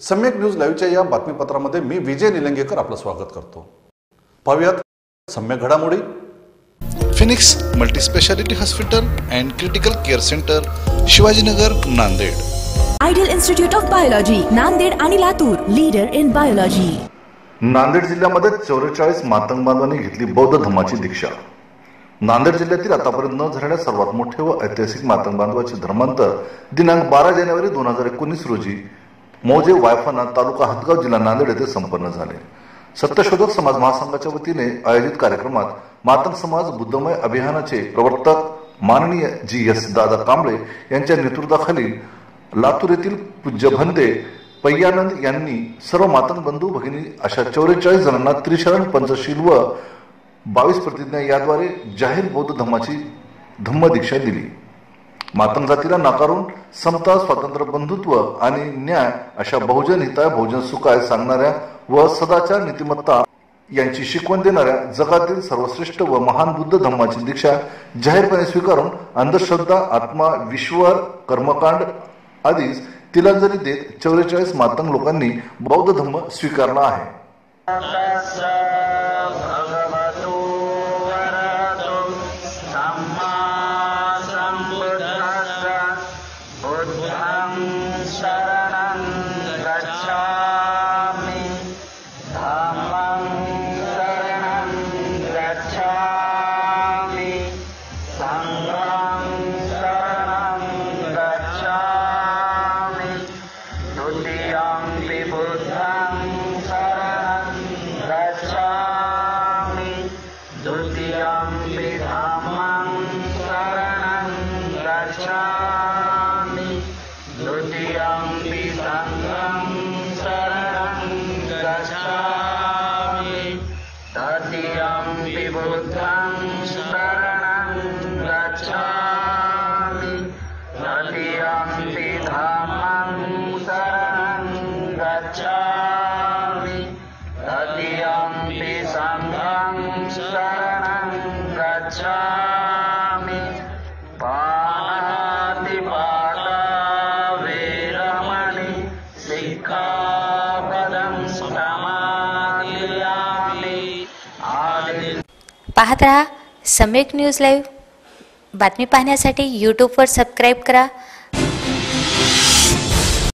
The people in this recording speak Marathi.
सम्यक न्यूज लाईव्हच्या या बातमीपत्रामध्ये मी विजय निलंगेकर आपलं स्वागत करतो. पाहूयात सम्यक घडामोडी. Phoenix multispeciality hospital and critical care centre Shivajinagar Nanded. Ideal institute of biology Nanded आणि Latur leader in biology. Nanded जिल्ह्यामध्ये चौवेचाळीस मातंग बांधवांनी घेतली बौद्ध धम्माची दीक्षा. नांदेड जिल्ह्यातील आतापर्यंत न झालेल्या सर्वात मोठे व ऐतिहासिक मातंग बांधवाचे धर्मांतर दिनांक बारा जानेवारी दोन हजार एकोणीस रोजी मौजे वायफाना तालुका हदगाव जिल्हा नांदेड येथे संपन्न झाले. सत्यशोधक समाज महासंघाच्या वतीने आयोजित कार्यक्रमात मातंग समाज बुद्धमय अभियानाचे प्रवर्तक माननीय जी एस दादा कांबळे यांच्या नेतृत्वाखाली लातूर येथील पूज्य भंदे पय्यानंद यांनी सर्व मातंग बंधू भगिनी अशा चौवेचाळीस जणांना त्रिशरण पंचशील व बावीस प्रतिज्ञा याद्वारे जाहीर बौद्ध धम्माची धम्म दीक्षा दिली. मातंग जातीला नाकारून समता स्वातंत्र्य बंधुत्व आणि न्याय अशा बहुजन हिताय बहुजन सुखाय सांगणाऱ्या व सदाचार नीतिमत्ता यांची शिकवण देणाऱ्या जगातील सर्वश्रेष्ठ व महान बुद्ध धम्माची दीक्षा जाहीरपणे स्वीकारून अंधश्रद्धा आत्मा विश्वर कर्मकांड आधीच तिलांजली देत चौवेचाळीस मातंग लोकांनी बौद्ध धम्म स्वीकारला आहे. Krishna विबुद्धं शरणं गच्छामि। दलि विधामं शरणं गच्छामि। दलि विसङ्घं शरणं गच्छामि। पाहत रहा. सम्यक न्यूज लाईव्ह. बातमी पाहण्यासाठी यूट्यूबवर सबस्क्राईब करा.